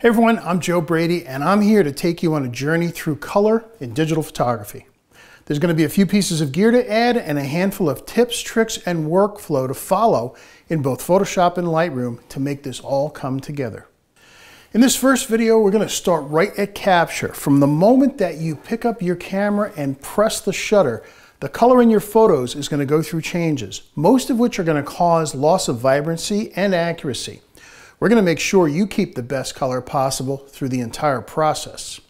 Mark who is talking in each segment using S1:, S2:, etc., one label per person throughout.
S1: Hey everyone, I'm Joe Brady and I'm here to take you on a journey through color in digital photography. There's going to be a few pieces of gear to add and a handful of tips, tricks, and workflow to follow in both Photoshop and Lightroom to make this all come together. In this first video, we're going to start right at capture. From the moment that you pick up your camera and press the shutter, the color in your photos is going to go through changes, most of which are going to cause loss of vibrancy and accuracy. We're going to make sure you keep the best color possible through the entire process.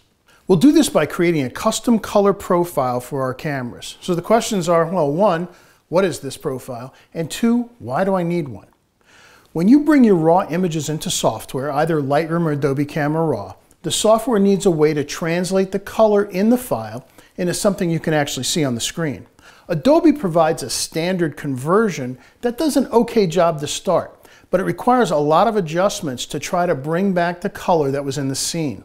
S1: We'll do this by creating a custom color profile for our cameras. So the questions are, well, one, what is this profile? And two, why do I need one? When you bring your raw images into software, either Lightroom or Adobe Camera Raw, the software needs a way to translate the color in the file into something you can actually see on the screen. Adobe provides a standard conversion that does an okay job to start, but it requires a lot of adjustments to try to bring back the color that was in the scene.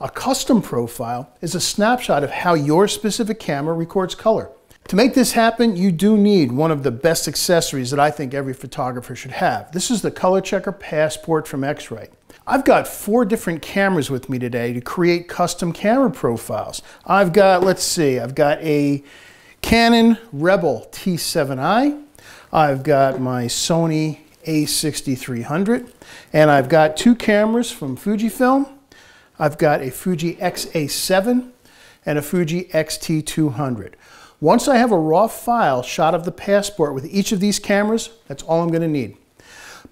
S1: A custom profile is a snapshot of how your specific camera records color. To make this happen, you do need one of the best accessories that I think every photographer should have. This is the Color Checker Passport from X-Rite. I've got four different cameras with me today to create custom camera profiles. I've got, let's see, I've got a Canon Rebel T7i. I've got my Sony a6300. And I've got two cameras from Fujifilm. I've got a Fuji X-A7 and a Fuji X-T200. Once I have a raw file shot of the passport with each of these cameras, that's all I'm going to need.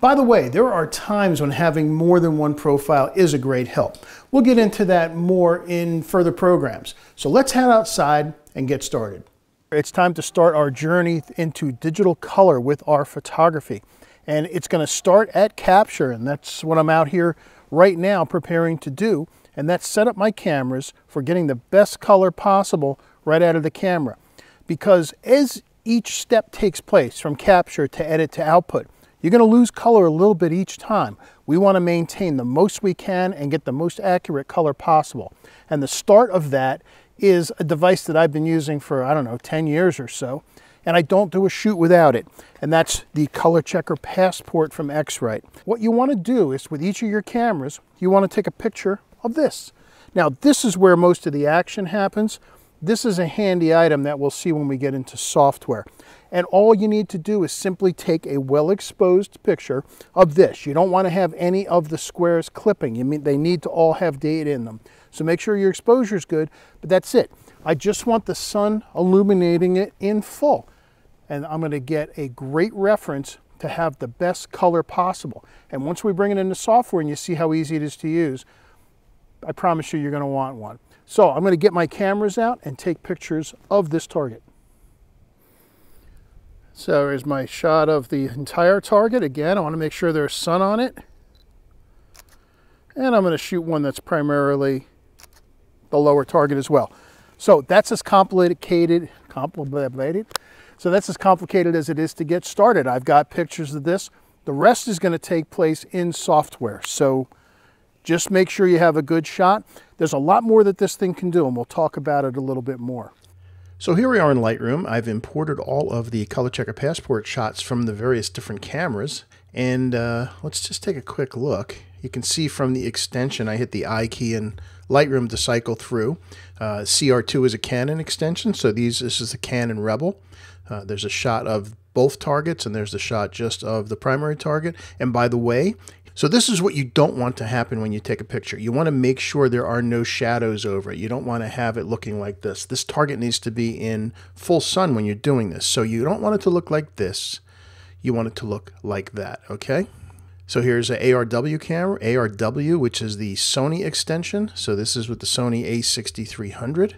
S1: By the way, there are times when having more than one profile is a great help. We'll get into that more in further programs. So let's head outside and get started. It's time to start our journey into digital color with our photography. And it's going to start at capture, and that's what I'm out here right now preparing to do. And that's set up my cameras for getting the best color possible right out of the camera because as each step takes place from capture to edit to output, you're going to lose color a little bit each time. We want to maintain the most we can and get the most accurate color possible. And the start of that is a device that I've been using for, I don't know, 10 years or so. And I don't do a shoot without it. And that's the Color Checker Passport from X-Rite. What you want to do is with each of your cameras, you want to take a picture of this. Now, this is where most of the action happens. This is a handy item that we'll see when we get into software. And all you need to do is simply take a well-exposed picture of this. You don't want to have any of the squares clipping. You mean they need to all have data in them. So make sure your exposure is good, but that's it. I just want the sun illuminating it in full. And I'm going to get a great reference to have the best color possible. And once we bring it into software and you see how easy it is to use, I promise you, you're going to want one. So I'm going to get my cameras out and take pictures of this target. So here's my shot of the entire target. Again, I want to make sure there's sun on it. And I'm going to shoot one that's primarily the lower target as well. So that's as complicated, complicated. So that's as complicated as it is to get started. I've got pictures of this. The rest is going to take place in software. So just make sure you have a good shot. There's a lot more that this thing can do, and we'll talk about it a little bit more.
S2: So here we are in Lightroom. I've imported all of the Color Checker Passport shots from the various different cameras. And uh, let's just take a quick look. You can see from the extension, I hit the I key in Lightroom to cycle through. Uh, CR2 is a Canon extension, so these this is the Canon Rebel. Uh, there's a shot of both targets, and there's a shot just of the primary target. And by the way, so this is what you don't want to happen when you take a picture. You want to make sure there are no shadows over it. You don't want to have it looking like this. This target needs to be in full sun when you're doing this. So you don't want it to look like this. You want it to look like that, okay? So here's an ARW camera, ARW, which is the Sony extension. So this is with the Sony a6300.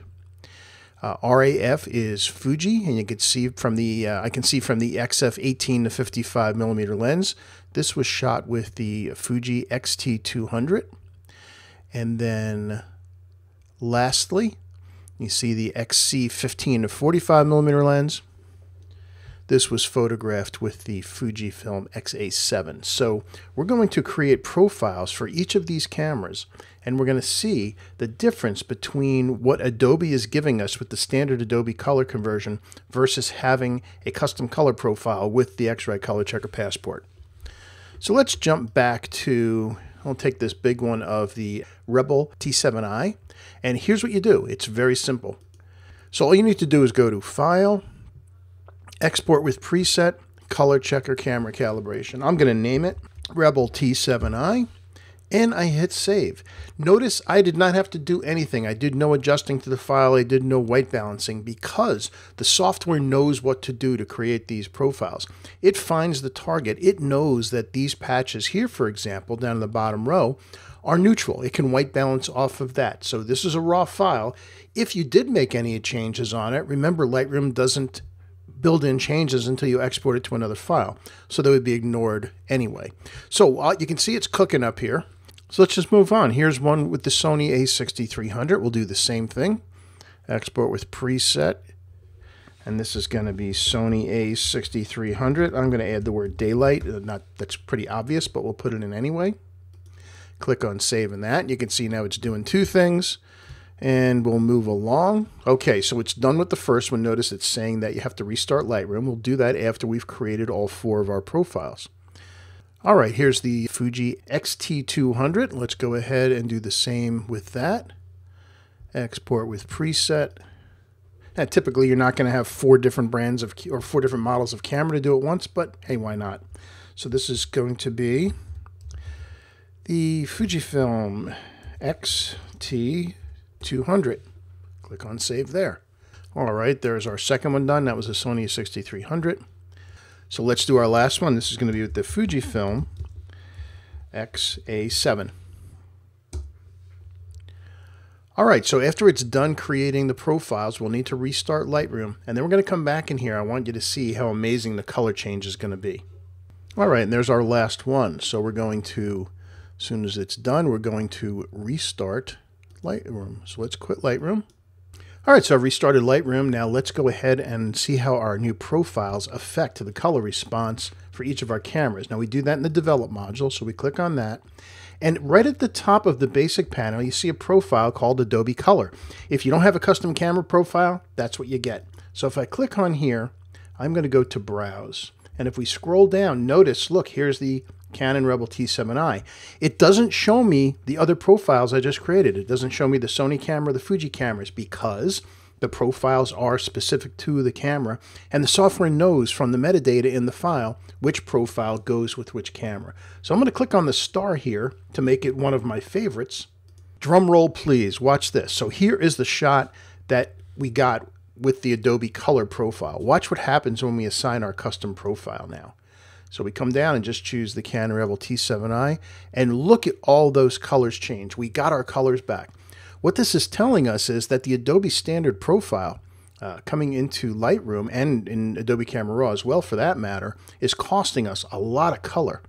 S2: Uh, RAF is Fuji, and you can see from the uh, I can see from the XF 18 to 55 millimeter lens. This was shot with the Fuji X-T200, and then lastly, you see the XC 15 to 45 millimeter lens. This was photographed with the Fujifilm X-A7. So we're going to create profiles for each of these cameras and we're going to see the difference between what Adobe is giving us with the standard Adobe color conversion versus having a custom color profile with the X-Rite Color Checker Passport. So let's jump back to, I'll take this big one of the Rebel T7i. And here's what you do. It's very simple. So all you need to do is go to File, Export with Preset, Color Checker Camera Calibration. I'm going to name it Rebel T7i and I hit save. Notice I did not have to do anything. I did no adjusting to the file. I did no white balancing because the software knows what to do to create these profiles. It finds the target. It knows that these patches here, for example, down in the bottom row, are neutral. It can white balance off of that. So this is a raw file. If you did make any changes on it, remember Lightroom doesn't build in changes until you export it to another file. So they would be ignored anyway. So uh, you can see it's cooking up here. So let's just move on. Here's one with the Sony a6300. We'll do the same thing. Export with preset. And this is going to be Sony a6300. I'm going to add the word daylight. Uh, not That's pretty obvious, but we'll put it in anyway. Click on save and that. You can see now it's doing two things. And we'll move along. Okay, so it's done with the first one. Notice it's saying that you have to restart Lightroom. We'll do that after we've created all four of our profiles. All right, here's the Fuji X-T200. Let's go ahead and do the same with that. Export with preset. Now, typically, you're not going to have four different brands of or four different models of camera to do it once, but hey, why not? So this is going to be the Fujifilm X-T200. Click on Save there. All right, there's our second one done. That was a Sony 6300. So let's do our last one. This is going to be with the Fujifilm X-A7. All right, so after it's done creating the profiles, we'll need to restart Lightroom. And then we're going to come back in here. I want you to see how amazing the color change is going to be. All right, and there's our last one. So we're going to, as soon as it's done, we're going to restart Lightroom. So let's quit Lightroom. All right, so I've restarted Lightroom. Now let's go ahead and see how our new profiles affect the color response for each of our cameras. Now we do that in the develop module, so we click on that. And right at the top of the basic panel, you see a profile called Adobe Color. If you don't have a custom camera profile, that's what you get. So if I click on here, I'm going to go to Browse. And if we scroll down, notice, look, here's the Canon Rebel T7i. It doesn't show me the other profiles I just created. It doesn't show me the Sony camera, the Fuji cameras, because the profiles are specific to the camera, and the software knows from the metadata in the file which profile goes with which camera. So I'm going to click on the star here to make it one of my favorites. Drum roll, please. Watch this. So here is the shot that we got with the Adobe Color profile. Watch what happens when we assign our custom profile now. So we come down and just choose the Canon Rebel T7i and look at all those colors change. We got our colors back. What this is telling us is that the Adobe standard profile uh, coming into Lightroom and in Adobe Camera Raw as well for that matter is costing us a lot of color.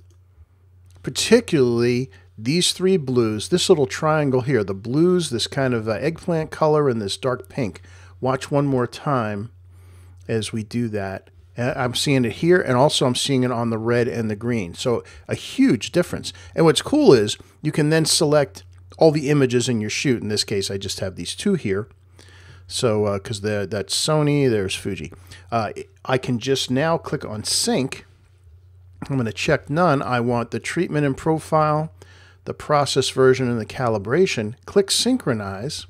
S2: Particularly these three blues, this little triangle here, the blues, this kind of uh, eggplant color, and this dark pink. Watch one more time as we do that. I'm seeing it here, and also I'm seeing it on the red and the green. So a huge difference. And what's cool is you can then select all the images in your shoot. In this case, I just have these two here. So because uh, that's Sony, there's Fuji. Uh, I can just now click on Sync. I'm going to check none. I want the treatment and profile, the process version, and the calibration. Click Synchronize.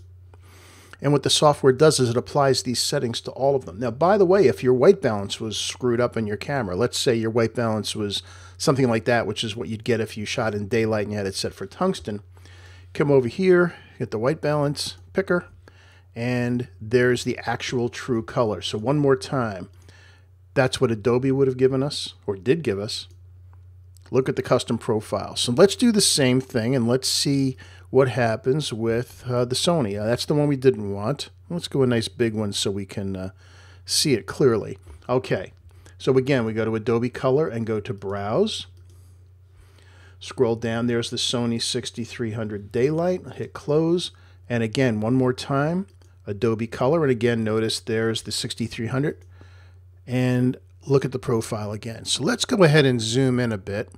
S2: And what the software does is it applies these settings to all of them. Now, by the way, if your white balance was screwed up in your camera, let's say your white balance was something like that, which is what you'd get if you shot in daylight and you had it set for tungsten, come over here, get the white balance picker, and there's the actual true color. So one more time, that's what Adobe would have given us, or did give us. Look at the custom profile. So let's do the same thing, and let's see what happens with uh, the Sony. Uh, that's the one we didn't want. Let's go a nice big one so we can uh, see it clearly. Okay, so again, we go to Adobe Color and go to Browse. Scroll down, there's the Sony 6300 Daylight. Hit Close. And again, one more time, Adobe Color. And again, notice there's the 6300. And look at the profile again. So let's go ahead and zoom in a bit.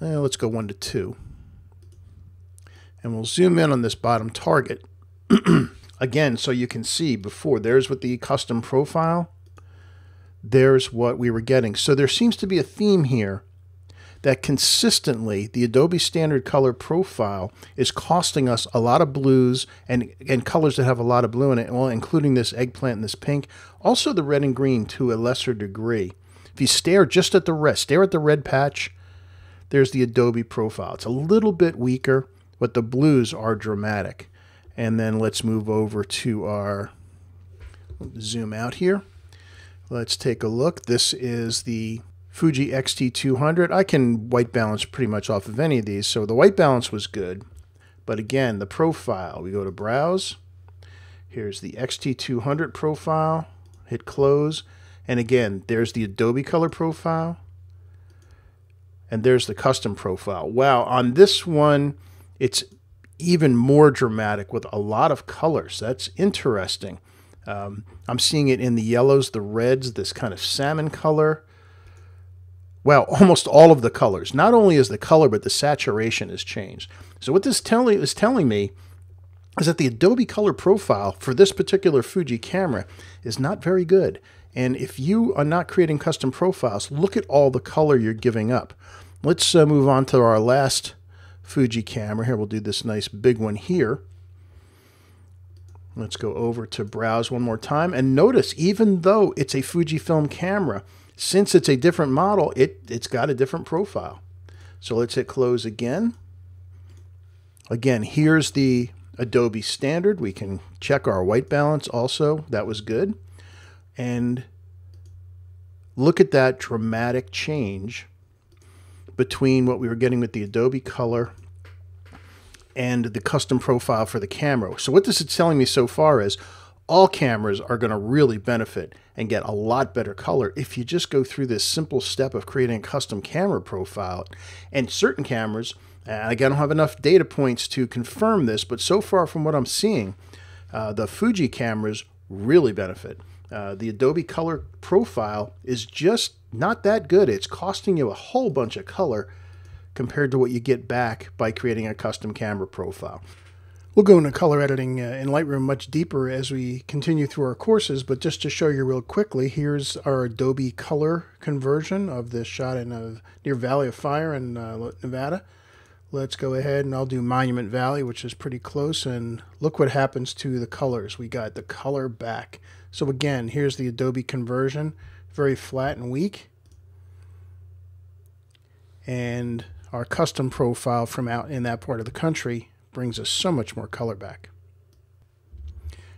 S2: Uh, let's go 1 to 2 and we'll zoom in on this bottom target again so you can see before there's what the custom profile there's what we were getting so there seems to be a theme here that consistently the Adobe Standard Color profile is costing us a lot of blues and, and colors that have a lot of blue in it, well, including this eggplant and this pink, also the red and green to a lesser degree. If you stare just at the red, stare at the red patch, there's the Adobe profile. It's a little bit weaker, but the blues are dramatic. And then let's move over to our, zoom out here. Let's take a look. This is the Fuji X-T200. I can white balance pretty much off of any of these, so the white balance was good. But again, the profile, we go to Browse. Here's the X-T200 profile. Hit Close. And again, there's the Adobe Color profile. And there's the custom profile. Wow, on this one, it's even more dramatic with a lot of colors. That's interesting. Um, I'm seeing it in the yellows, the reds, this kind of salmon color. Well, almost all of the colors. Not only is the color, but the saturation has changed. So what this telling is telling me is that the Adobe Color Profile for this particular Fuji camera is not very good. And if you are not creating custom profiles, look at all the color you're giving up. Let's uh, move on to our last Fuji camera. Here, we'll do this nice big one here. Let's go over to browse one more time. And notice, even though it's a Fujifilm camera, since it's a different model, it, it's got a different profile. So let's hit close again. Again, here's the Adobe Standard. We can check our white balance also. That was good. And look at that dramatic change between what we were getting with the Adobe Color and the custom profile for the camera. So what this is telling me so far is all cameras are going to really benefit and get a lot better color if you just go through this simple step of creating a custom camera profile. And certain cameras, and again, I don't have enough data points to confirm this, but so far from what I'm seeing, uh, the Fuji cameras really benefit. Uh, the Adobe Color profile is just not that good. It's costing you a whole bunch of color compared to what you get back by creating a custom camera profile.
S1: We'll go into color editing uh, in Lightroom much deeper as we continue through our courses, but just to show you real quickly, here's our Adobe color conversion of this shot in uh, near Valley of Fire in uh, Nevada. Let's go ahead and I'll do Monument Valley, which is pretty close, and look what happens to the colors. We got the color back. So again, here's the Adobe conversion, very flat and weak. And our custom profile from out in that part of the country brings us so much more color back.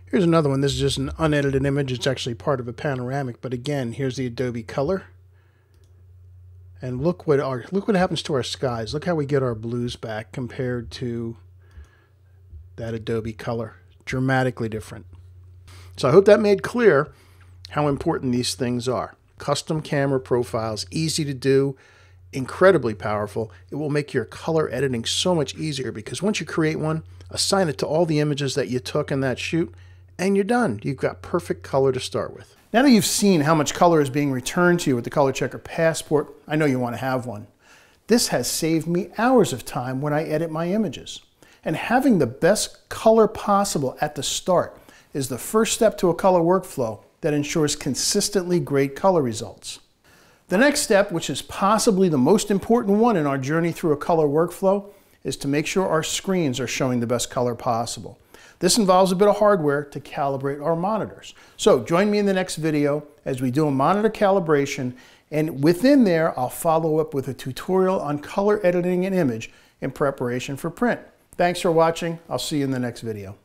S1: Here's another one. This is just an unedited image. It's actually part of a panoramic, but again, here's the Adobe color. And look what our look what happens to our skies. Look how we get our blues back compared to that Adobe color. Dramatically different. So I hope that made clear how important these things are. Custom camera profiles, easy to do incredibly powerful. It will make your color editing so much easier because once you create one, assign it to all the images that you took in that shoot, and you're done. You've got perfect color to start with. Now that you've seen how much color is being returned to you with the Color Checker Passport, I know you want to have one. This has saved me hours of time when I edit my images. And having the best color possible at the start is the first step to a color workflow that ensures consistently great color results. The next step, which is possibly the most important one in our journey through a color workflow, is to make sure our screens are showing the best color possible. This involves a bit of hardware to calibrate our monitors. So join me in the next video as we do a monitor calibration and within there I'll follow up with a tutorial on color editing an image in preparation for print. Thanks for watching. I'll see you in the next video.